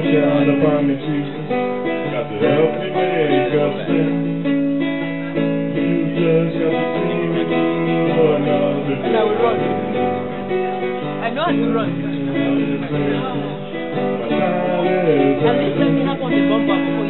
look down upon me, Jesus. Got to help me make up sin. You just got to see me do another day. And I would run. I know I would run. I'm just coming up on the bumper before you.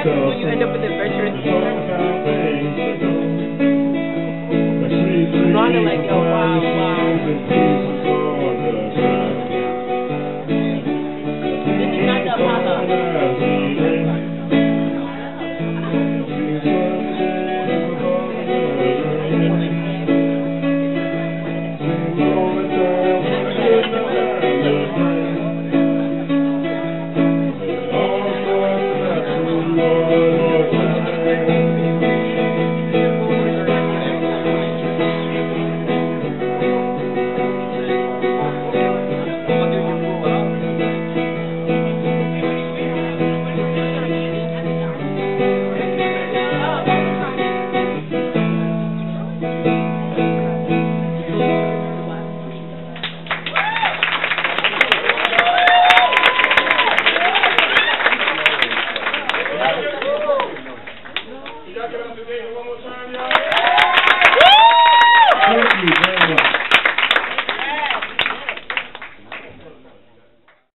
happens when you end up with a virtuous kid. Rhonda, like, oh, wow.